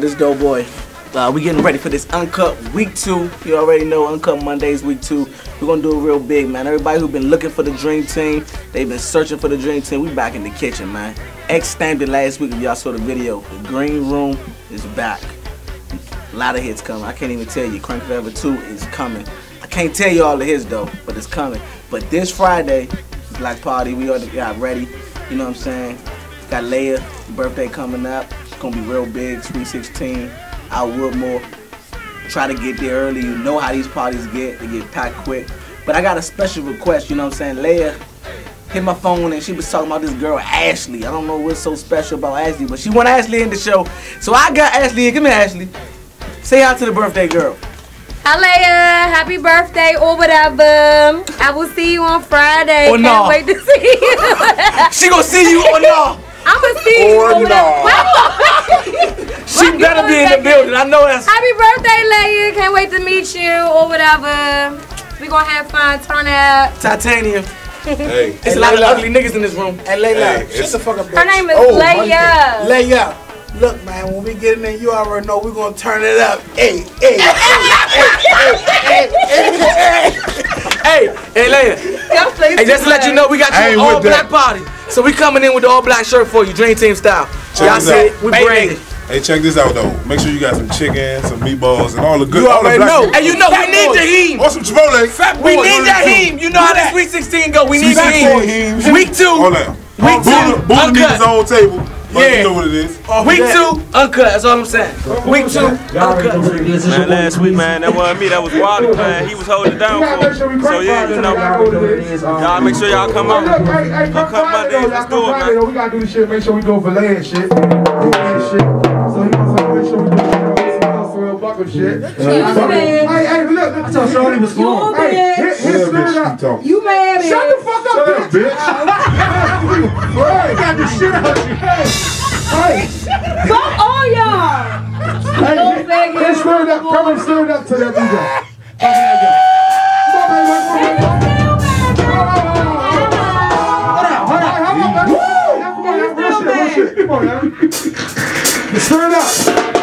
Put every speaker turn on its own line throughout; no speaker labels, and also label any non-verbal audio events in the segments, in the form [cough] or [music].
This Doughboy. Uh, we getting ready for this Uncut Week 2. You already know Uncut Mondays Week 2. We're going to do it real big, man. Everybody who been looking for the Dream Team, they've been searching for the Dream Team. We back in the kitchen, man. X stamped it last week if y'all saw the video. The Green Room is back. A lot of hits coming. I can't even tell you. Crank Forever 2 is coming. I can't tell you all the hits, though, but it's coming. But this Friday, Black Party, we already got ready. You know what I'm saying? Got Leia birthday coming up. It's gonna be real big. Sweet 16 out Woodmore. Try to get there early. You know how these parties get. They get packed quick. But I got a special request. You know what I'm saying? Leia hit my phone and she was talking about this girl Ashley. I don't know what's so special about Ashley, but she want Ashley in the show. So I got Ashley. Give me Ashley. Say hi to the birthday girl.
Alea, happy birthday or whatever. I will see you on Friday.
Or
Can't wait to see you. [laughs]
She gonna see you or no?
I'm gonna see
Or
over
no. [laughs]
She
What
better be in the building. I know that's.
Happy birthday, Leia. Can't wait to meet you or whatever. We gonna have fun. Turn out.
Titanium.
Hey,
There's a lot of ugly niggas in this room.
Hey, Layla,
Hey,
shut
it's-
the fuck up, bitch.
Her name is
Oh,
Leia.
Lay up. Look, man, when we get in there, you already know we're gonna turn it up. Hey, hey,
Hey, hey, Leia. Hey, just to let you know, we got
I
you an all black
that.
party. So we coming in with the all black shirt for you, Dream Team style.
Check
Y'all see it? We
Baby.
branded.
hey, check this out though. Make sure you got some chicken, some meatballs, and all the good.
You
all the black
know.
people.
Hey, you know we need
boys.
the heem.
Or some Chipotle.
Fat
We
boys.
need that heem. You know how the Sweet 16 go. We need the
Sweet
heem. Week two.
Hold on.
Week two.
Buddha, Buddha needs
Uncut.
his own table. But
Yeah.
you know what it is.
Uh, week two, uncut. That's all I'm saying. Week two, uncut.
Man, last week, man, that wasn't me. That was Wilder, man. He was holding it down for me. So, yeah, you know, um, y'all make sure y'all come out. Come Monday, let's do it, man.
We gotta do this shit. Make sure we go for land shit. Do shit. So you know, so make sure we do some hustle and buckle shit. Hey, hey, look. I told Shorty was
going.
Hey, hit, hit,
Whatever
spit it
she
up.
You mad
Shut the fuck up,
Shut up,
bitch.
Bitch.
Hey, got this shit out of you. Hey,
Fuck all y'all.
hey,
Don't
hey,
beg
hey,
it.
stir it up. Come on, stir it up to that DJ. Come on, come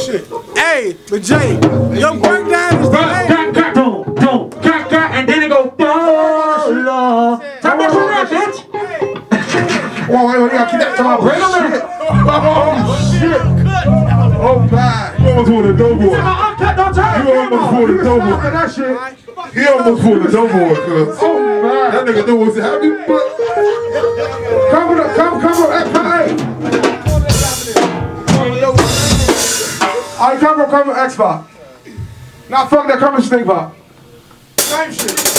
shit.
Hey, but Jay, your breakdown is the
cat, boom, boom, cat, cat, and then it go, Lord. Tell me to rap, bitch. Oh, wait, wait, you gotta keep that to oh, my brain. Oh, shit. Oh, God.
You almost pulled a doughboy.
My don't.
You almost pulled a doughboy.
That shit.
He almost pulled a doughboy, cuz.
Oh, man.
That nigga knew what's happening, but
Come with come, come with Coming X Pac. Now fuck that coming Snake Pac.
Same shit.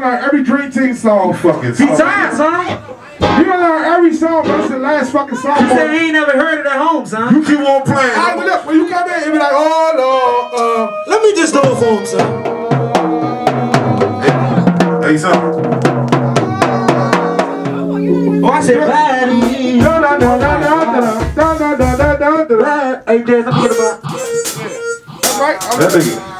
Don't learn every Dream Team song.
fucking
Be tired, son. You don't learn every song, but it's the last fucking song.
He said he ain't never heard it at home, son.
You keep on playing.
I but look, when you come in, you be like, oh Lord, uh,
Let me just do it for him, son.
Hey, son.
Oh, I said bad.
no, no, no, no, no, no, no, no, no, no, no, no.
Hey, Jazz, let me get about.
That's right. I'm-
That nigga.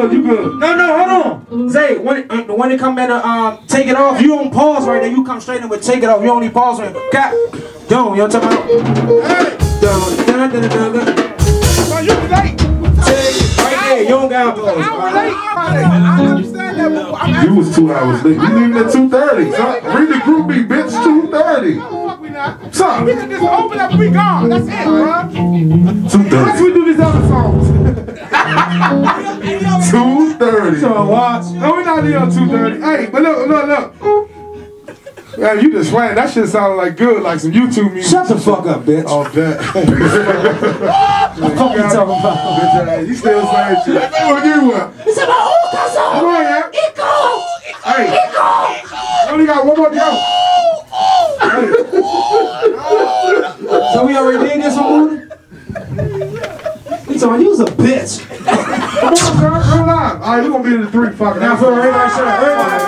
Good.
You good.
No, no, hold on. Zay, when uh, when they come in to um, take it off, you don't pause right there. You come straight in with take it off. You only pause when got. Don't, you know what I'm talking about? Dun, dun, dun, dun, dun.
No, you late.
Take it right there. You don't got to pause.
I'm late. I understand that, but I'm
You was two hours late. You leaving at 2.30. Son. Read the group me, bitch. 2.30.
Fuck we.
Son.
We can just open up. We gone. That's it, bro.
2.30.
we do these other songs.
2.30.
So watch. No, we're not here on 230. Hey, but look, look, look. Yeah, you just swang. That shit sounded like good, like some YouTube music.
Shut the fuck up, bitch.
Oh, that. [laughs]
what the fuck you talking about?
Bitch ass, you still saying shit.
They want to give you want.
It's about all that song.
Come on, yeah. Hey, we only got one more to go. Hey.
So we already did this on Moody? He told you was a bitch.
Come on, girl, real live. All right, we're gonna be in the three fucking.
Now for everybody shut up. Everybody.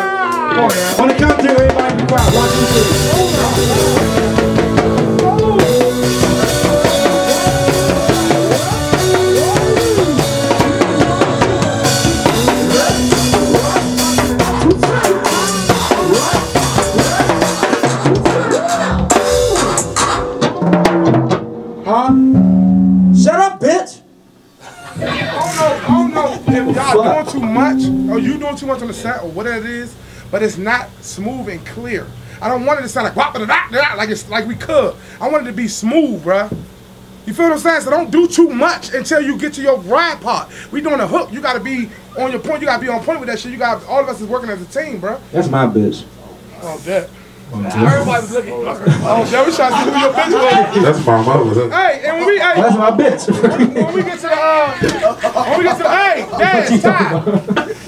Come on, yeah.
On the count everybody be quiet. One, two, three.
Much or oh, you doing too much on the set or whatever it is, but it's not smooth and clear. I don't want it to sound like wop like it's like we could. I want it to be smooth, bruh. You feel what I'm saying? So don't do too much until you get to your ride part. We doing a hook. You gotta be on your point. You gotta be on point with that shit. You got all of us is working as a team, bruh.
That's my bitch.
Oh, that. Everybody's looking. Oh, yeah, we trying to see who your bitch was.
That's my mother.
Hey, and when we, hey,
That's my bitch.
when we get to the, uh, when we get to the, hey, Dad, stop.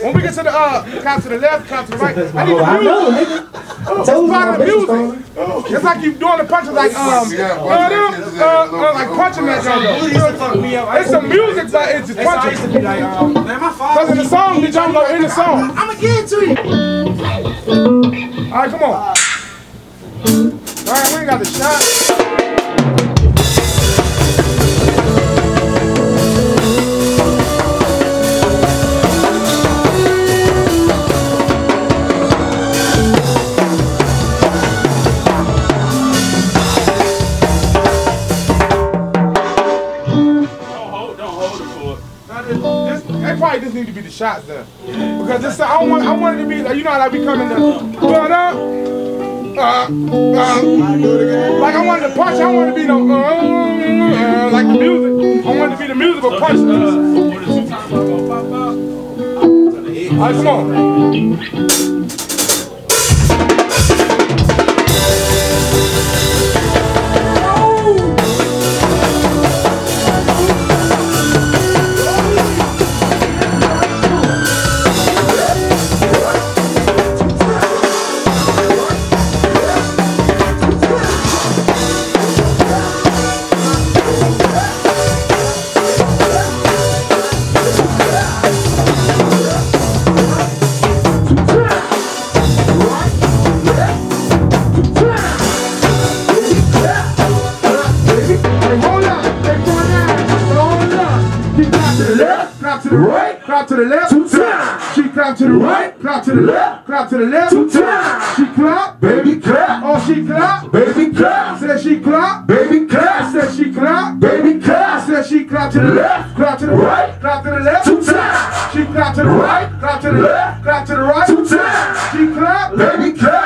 When we get to the, uh, count to the left, count to the right. I need
I
the
know,
music.
nigga.
It's
Told you
part
my
of the
bitch was
music. It's like you doing the punches like, um, uh, uh, uh, like punching that
Booty used to fuck me up.
It's some music, but it's just
That's why I used to
punching.
be like, um, man, my
Cause
father.
in the song, the jump go in the song.
I'ma get it to you.
All right, come on. All right, we ain't got the shot.
Don't hold, don't hold it it.
Now, this, this, they probably just need to be the shots there. Because this, I want, I want it to be you know how like we come in the, but uh, uh, uh, like I wanted to punch, I wanted to be the, uh, like the music. I wanted to be the musical punch. Uh,
What is two
to the left, two times. She clap to the right, clap to the left, clap to the left, two times. She clap, baby clap. Oh, she clap, baby clap. Said she clap, baby clap. Said she clap, baby clap. Said she clap to the left, clap to the right, clap to the left, two times. She clap to the right, clap to the left, clap to the right, two times. She clap, baby clap.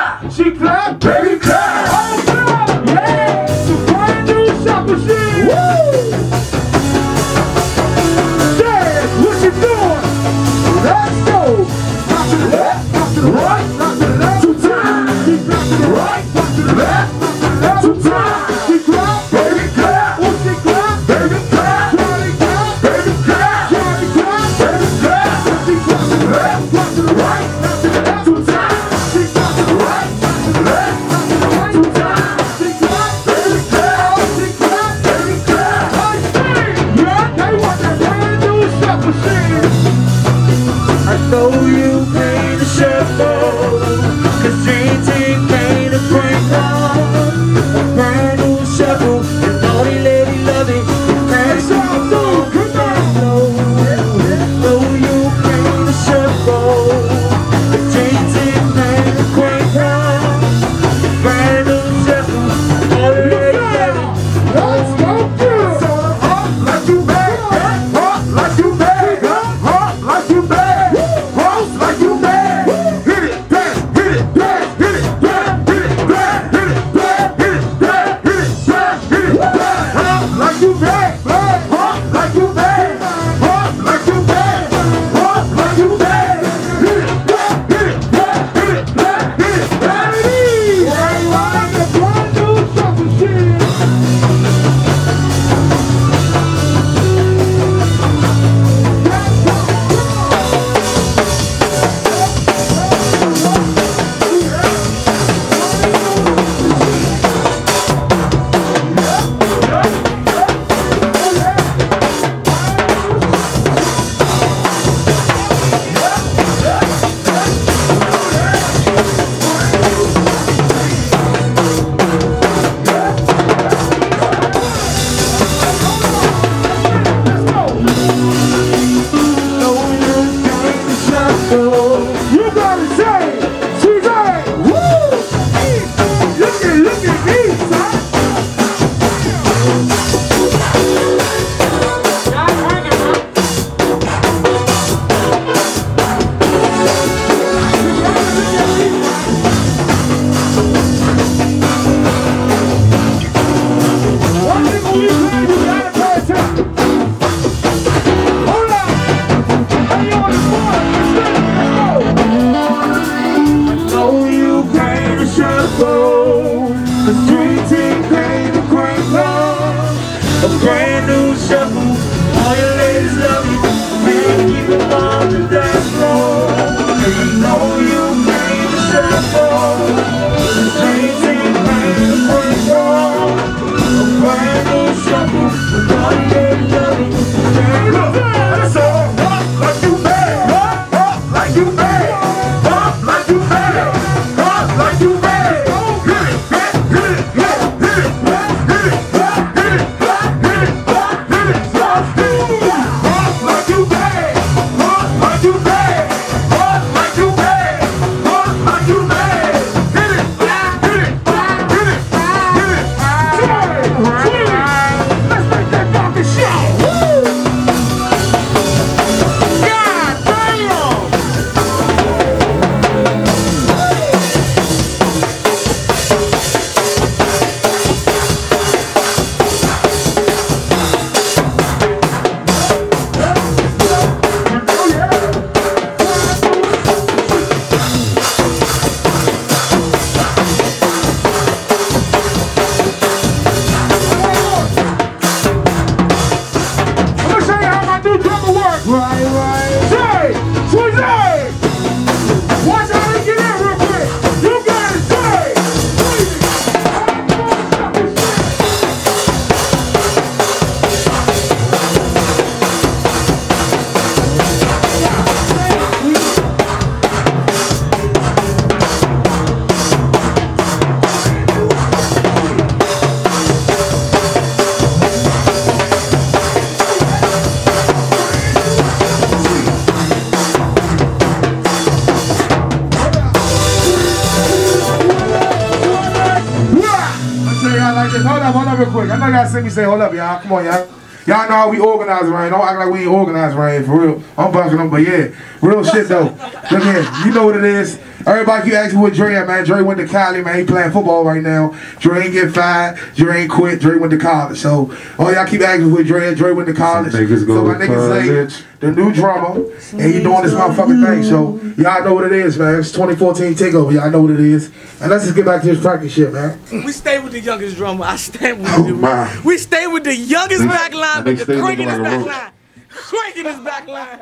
Up, hold up real quick. I know y'all see me say hold up, y'all. Come on, y'all. Y'all know how we organize right here. Don't act like we ain't organized around here, for real. I'm bucking them, but yeah, real shit though. [laughs] Look here, you know what it is. Everybody keep asking what Dre at, man. Dre went to Cali, man. He playing football right now. Dre ain't get fired. Dre ain't quit. Dre went to college. So, all y'all keep asking what Dre at. Dre went to college.
Some niggas go
so my
to
niggas
college.
say the new drummer, and he doing this motherfucking thing. So, y'all know what it is, man. It's 2014 takeover. Y'all know what it is. And let's just get back to this practice shit, man.
We stay with the youngest drummer. I stand with
Oh,
you.
my.
We stay with the youngest back line, the
stay
cranking
looking
his back line. Cranking his back line.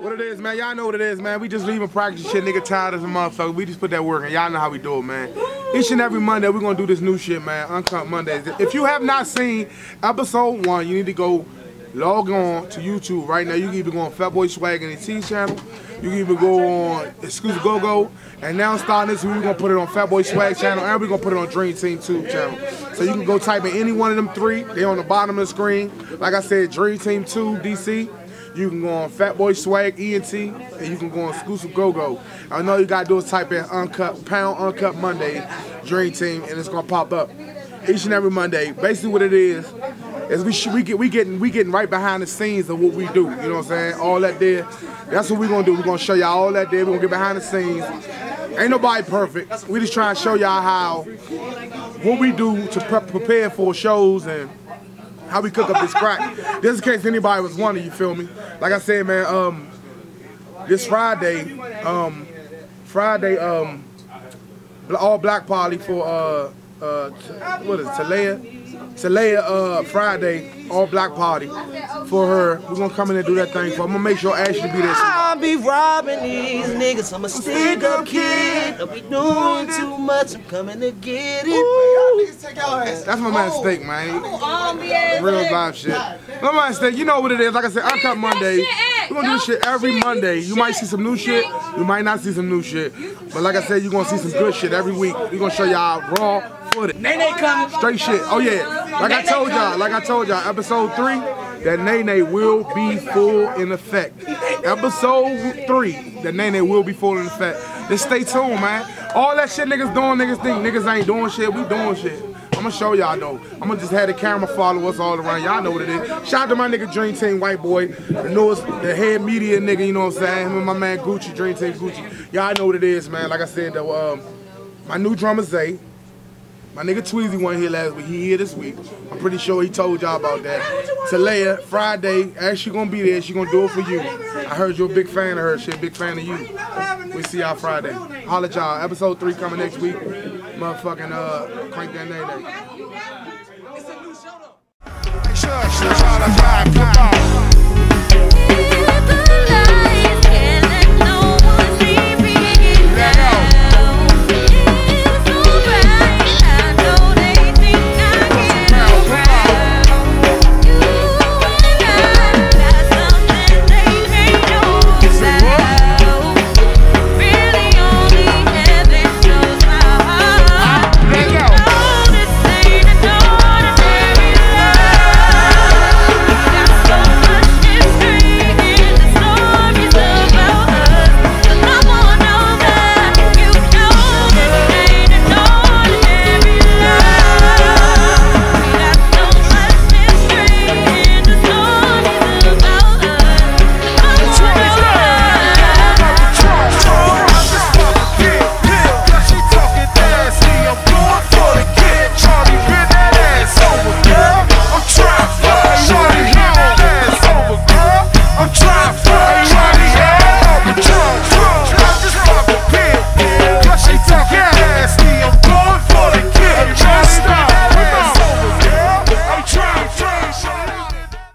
What it is, man? Y'all know what it is, man. We just leaving practice shit, nigga. Tired as a motherfucker. We just put that work in. Y'all know how we do it, man. Each and every Monday, we're gonna do this new shit, man. Uncut Mondays. If you have not seen episode one, you need to go log on to YouTube right now. You can either go on Fatboy Swag and T channel. You can even go on XclusiveGoGo. And now starting this we're gonna put it on Fatboy Swag channel and we're gonna put it on Dream Team 2 channel. So you can go type in any one of them three. They on the bottom of the screen. Like I said, Dream Team 2 DC. You can go on Fatboy Swag ENT, and you can go on XclusiveGoGo. I know you gotta do is type in Uncut Pound Uncut Monday Dream Team, and it's gonna pop up each and every Monday. Basically, what it is is we we get we getting we getting right behind the scenes of what we do. You know what I'm saying? All that there. That's what we're gonna do. We're gonna show y'all all that there. We're gonna get behind the scenes. Ain't nobody perfect. We just trying to show y'all how what we do to prep, prepare for shows and how we cook up this crack. Just in case anybody was wondering, you feel me? Like I said, man, um, this Friday, um, Friday, um, all black party for uh, uh, what is it, Talaya? Talaya, uh, Friday, all black party for her. We're gonna come in and do that thing for. her. I'm gonna make sure Ashley be there.
I'll be robbing these niggas. I'm a stick up kid. Don't be doing too much. I'm coming to get it.
That's my man Steak, man.
Um,
Real vibe shit. My man Steak, you know what it is. Like I said, Uncut Monday.
shit at?
We're gonna do this shit every
shit,
Monday. You might see some new shit. You might not see some new shit. But like I said, you're gonna see some good shit every week. We're gonna show y'all raw footage.
Nene coming.
Straight shit. Oh yeah. Like I told y'all, like I told y'all, episode three, that Nene will be full in effect. Episode three, that Nene will be full in effect. Just stay tuned, man. All that shit niggas doing, niggas think niggas ain't doing shit. We doing shit. I'ma show y'all though. I'ma just have the camera follow us all around. Y'all know what it is. Shout out to my nigga Dream Team White Boy, the newest, the head media nigga. You know what I'm saying? Him and my man Gucci, Dream Team Gucci. Y'all know what it is, man. Like I said, though, um, my new drummer Zay. My nigga Tweezy wasn't here last week. He here this week. I'm pretty sure he told y'all about that. Talaya, Friday, actually gonna be there. She gonna do it for you. I heard you're a big fan of her. She a big fan of you. We see y'all Friday. Holla y'all. Episode three coming next week motherfucking uh, crank that name. It's a new show though.